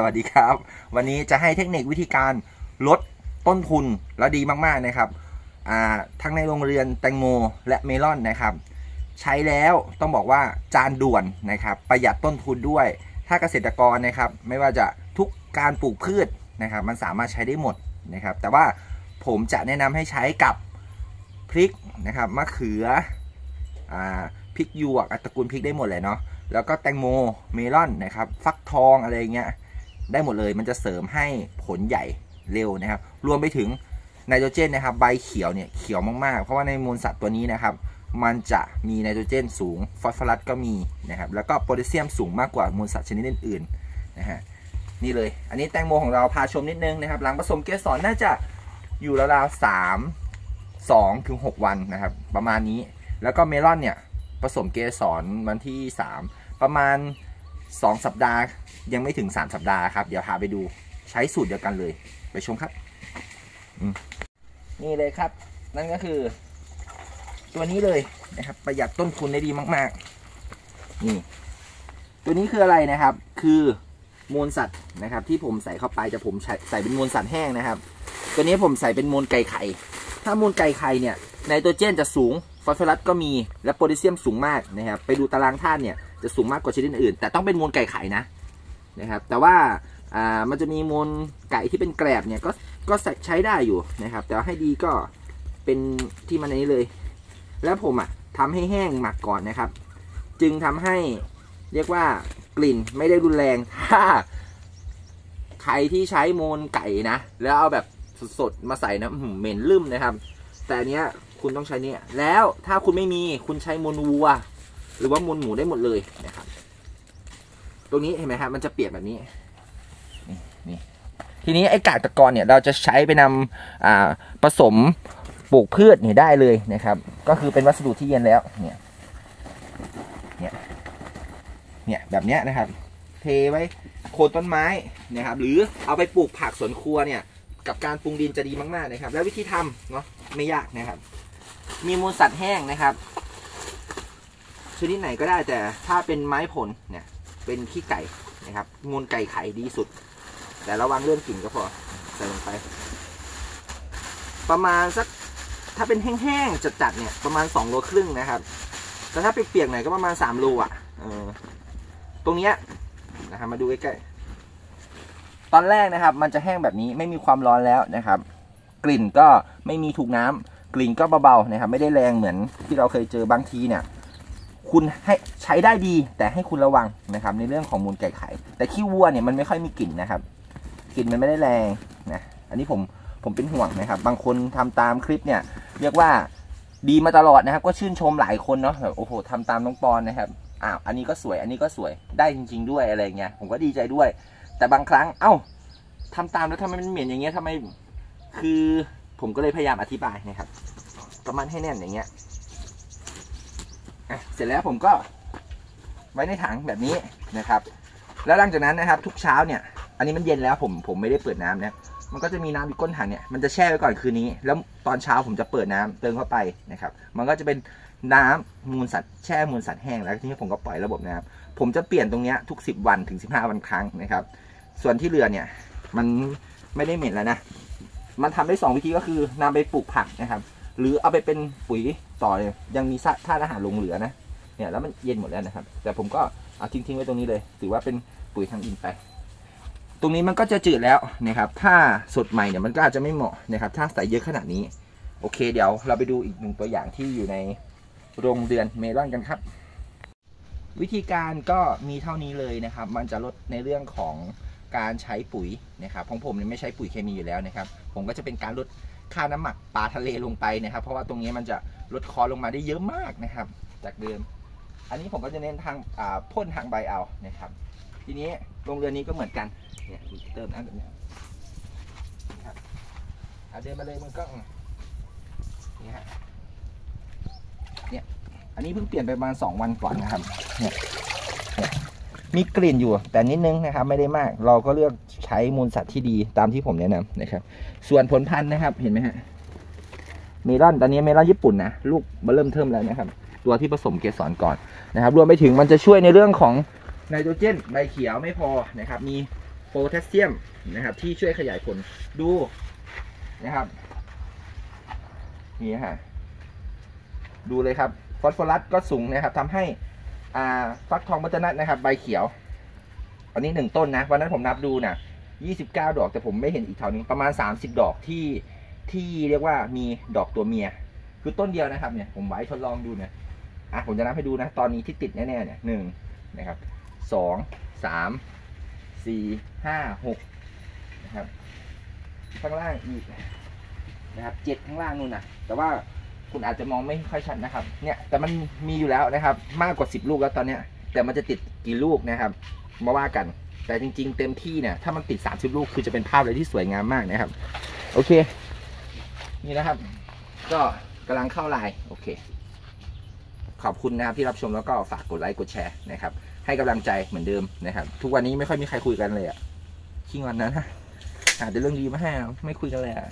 สวัสดีครับ วันนี้จะให้เทคนิควิธีการลดต้นทุนและดีมากๆนะครับทั้งในโรงเรียนแตงโมและเมลอนนะครับ ใช้แล้วต้องบอกว่าจานด่วนนะครับ ประหยัดต้นทุนด้วย ถ้าเกษตรกรนะครับ ไม่ว่าจะทุกการปลูกพืชนะครับ มันสามารถใช้ได้หมดนะครับ แต่ว่าผมจะแนะนำให้ใช้กับพริกนะครับมะเขืออพริกหยวกตระกูลพริกได้หมดเลยเนาะแล้วก็แตงโมเมลอนนะครับ ฟักทองอะไรเงี้ย ได้หมดเลย มันจะเสริมให้ผลใหญ่เร็วนะครับ รวมไปถึงไนโตรเจนนะครับ ใบเขียวเนี่ยเขียวมากๆ เพราะว่าในมูลสัตว์ตัวนี้นะครับ มันจะมีไนโตรเจนสูง ฟอสฟอรัสก็มีนะครับ แล้วก็โพแทสเซียมสูงมากกว่ามูลสัตว์ชนิดอื่นๆนะฮะ นี่เลย อันนี้แตงโมของเราพาชมนิดนึงนะครับ หลังผสมเกสรน่าจะอยู่ราวๆสามสองถึงหกวันนะครับ ประมาณนี้ แล้วก็เมลอนเนี่ยผสมเกสรวันที่สามประมาณ สองสัปดาห์ยังไม่ถึงสามสัปดาห์ครับ เดี๋ยวพาไปดูใช้สูตรเดียวกันเลย ไปชมครับนี่เลยครับ นั่นก็คือ ตัวนี้เลยนะครับ ประหยัดต้นทุนได้ดีมาก ๆ นี่ ตัวนี้คืออะไรนะครับ คือมูลสัตว์นะครับ ที่ผมใส่เข้าไปจะผมใส่ใส่เป็นมูลสัตว์แห้งนะครับ ตัวนี้ผมใส่เป็นมูลไก่ไข่ ถ้ามูลไก่ไข่เนี่ยไนโตรเจนจะสูงฟอสฟอรัสก็มีและโพแทสเซียมสูงมากนะครับ ไปดูตารางธาตุเนี่ย จะสูงมากกว่าชนิดอื่น แต่ต้องเป็นมูลไก่ไข่นะนะครับ แต่ว่าอ่ามันจะมีมูลไก่ที่เป็นแกลบเนี่ยก็ก็ใช้ได้อยู่นะครับ แต่ให้ดีก็เป็นที่มันนี้เลย แล้วผมอะทำให้แห้งหมักก่อนนะครับ จึงทำให้เรียกว่ากลิ่นไม่ได้รุนแรงถ้าใครที่ใช้มูลไก่นะ แล้วเอาแบบสดๆมาใส่นะอื้อหือเหม็นลืมนะครับ แต่เนี้ยคุณต้องใช้เนี่ยแล้วถ้าคุณไม่มีคุณใช้มูลวัว หรือว่ามูลหมูได้หมดเลยนะครับ ตรงนี้เห็นไหมครับมันจะเปียกแบบนี้นี่นี่ทีนี้ไอ้กากตะกอนเนี่ยเราจะใช้ไปนำอ่าผสมปลูกพืชเนี่ยได้เลยนะครับ ก็คือเป็นวัสดุที่เย็นแล้วเนี่ยเนี่ยเนี่ยแบบเนี้ยนะครับ เทไว้โคนต้นไม้นะครับ หรือเอาไปปลูกผักสวนครัวเนี่ยกับการปรุงดินจะดีมากๆนะครับ แล้ววิธีทำเนาะไม่ยากนะครับ มีมูลสัตว์แห้งนะครับ ชนิดไหนก็ได้แต่ถ้าเป็นไม้ผลเนี่ยเป็นขี้ไก่นะครับมูลไก่ไข่ดีสุด แต่ระวังเรื่องกลิ่นก็พอใส่ลงไป ประมาณสักถ้าเป็นแห้งๆจัดๆเนี่ยประมาณ2โลครึ่งนะครับ แต่ถ้าเปียกๆหน่อยก็ประมาณ3โลอะออตรงเนี้ยนะครับมาดูใกล้ๆตอนแรกนะครับ มันจะแห้งแบบนี้ไม่มีความร้อนแล้วนะครับ กลิ่นก็ไม่มีถูกน้ำกลิ่นก็เบาๆนะครับ ไม่ได้แรงเหมือนที่เราเคยเจอบางทีเนี่ย คุณให้ใช้ได้ดีแต่ให้คุณระวังนะครับ ในเรื่องของมูลไก่ไข่ แต่ขี้วัวเนี่ยมันไม่ค่อยมีกลิ่นนะครับกลิ่นมันไม่ได้แรงนะอันนี้ผมผมเป็นห่วงนะครับ บางคนทำตามคลิปเนี่ย เรียกว่าดีมาตลอดนะครับ ก็ชื่นชมหลายคนเนาะแบบโอ้โหทำตามน้องปอนนะครับอ้าวอันนี้ก็สวยอันนี้ก็สวยได้จริง ๆ ด้วยอะไรเงี้ยผมก็ดีใจด้วย แต่บางครั้งเอ้าทำตามแล้วทำไมมันเหม็นอย่างเงี้ยทำไมคือผมก็เลยพยายามอธิบายนะครับ ประมาณให้แน่นอย่างเงี้ย อะเสร็จแล้วผมก็ไว้ในถังแบบนี้นะครับ แล้วหลังจากนั้นนะครับทุกเช้าเนี่ย อันนี้มันเย็นแล้วผมผมไม่ได้เปิดน้ำนะมันก็จะมีน้ำอยู่ก้นถังเนี่ยมันจะแช่ไว้ก่อนคืนนี้ แล้วตอนเช้าผมจะเปิดน้ำเติมเข้าไปนะครับ มันก็จะเป็นน้ำมูลสัตว์แช่มูลสัตว์แห้งแล้วทีนี้ผมก็ปล่อยระบบน้ำผมจะเปลี่ยนตรงเนี้ยทุก 10 วันถึง 15 วันครั้งนะครับ ส่วนที่เหลือเนี่ยมันไม่ได้เหม็นแล้วนะมันทำได้สองวิธีก็คือนำไปปลูกผักนะครับ หรือเอาไปเป็นปุ๋ยต่อยยังมีธาตุอาหารหลงเหลือนะเนี่ยแล้วมันเย็นหมดแล้วนะครับ แต่ผมก็เอาทิ้งๆไว้ตรงนี้เลย ถือว่าเป็นปุ๋ยทางดินไป ตรงนี้มันก็จะจืดแล้วนะครับถ้าสดใหม่เนี่ยมันก็อาจจะไม่เหมาะนะครับ ถ้าใส่เยอะขนาดนี้ โอเค เดี๋ยวเราไปดูอีกหนึ่งตัวอย่างที่อยู่ในโรงเรือนเมลอนกันครับ วิธีการก็มีเท่านี้เลยนะครับ มันจะลดในเรื่องของการใช้ปุ๋ยนะครับของผมเนี่ยไม่ใช้ปุ๋ยเคมีอยู่แล้วนะครับ ผมก็จะเป็นการลด ค่าน้ำหมักปลาทะเลลงไปนะครับ เพราะว่าตรงนี้มันจะลดคอลงมาได้เยอะมากนะครับ จากเดิม อันนี้ผมก็จะเน้นทางพ่นทางใบเอานะครับ ทีนี้โรงเรือนนี้ก็เหมือนกันเนี่ยเติมน้ำแบบนี้นะครับเดินมาเลยมันก็นี่ฮะเนี่ยอันนี้เพิ่งเปลี่ยนไปประมาณสองวันก่อนนะครับเนี่ย มีกลิ่นอยู่ แต่นิดนึงนะครับไม่ได้มาก เราก็เลือกใช้มูลสัตว์ที่ดีตามที่ผมแนะนำนะครับ ส่วนผลพันธุ์นะครับเห็นไหมฮะเมลอนตอนนี้เมลอนญี่ปุ่นนะลูกมาเริ่มเทิมแล้วนะครับ ตัวที่ผสมเกสรก่อนนะครับ รวมไปถึงมันจะช่วยในเรื่องของไนโตรเจนใบเขียวไม่พอนะครับ มีโพแทสเซียมนะครับ ที่ช่วยขยายผลดูนะครับนี่ฮะดูเลยครับฟอสฟอรัสก็สูงนะครับทำให้ ฟักทองมัจนัดนะครับ ใบเขียว อันนี้หนึ่งต้นนะ วันนั้นผมนับดูนะ29ดอกแต่ผมไม่เห็นอีกเท่านี้ประมาณ30ดอกที่ที่เรียกว่ามีดอกตัวเมีย คือต้นเดียวนะครับเนี่ยผมไว้ทดลองดูเนี่ยอะผมจะนับให้ดูนะตอนนี้ที่ติดแน่ๆเนี่ยหนึ่งนะครับสองสามสี่ห้าหกนะครับข้างล่างอีกนะครับเจ็ดข้างล่างนู่นนะแต่ว่า คุณอาจจะมองไม่ค่อยชัดนะครับ เนี่ยแต่มันมีอยู่แล้วนะครับ มากกว่าสิบลูกแล้วตอนเนี้ย แต่มันจะติดกี่ลูกนะครับ มาว่ากัน แต่จริง ๆ เต็มที่เนี่ยถ้ามันติด 30 ลูกคือจะเป็นภาพเลยที่สวยงามมากนะครับ โอเค นี่นะครับ ก็กำลังเข้าลน์โอเค ขอบคุณนะครับที่รับชมแล้วก็ฝากกดไลค์กดแชร์นะครับ ให้กำลังใจเหมือนเดิมนะครับ ทุกวันนี้ไม่ค่อยมีใครคุยกันเลยอะขี้งอนนะหาแต่เรื่องดีมาให้ไม่คุยกันเลยอะ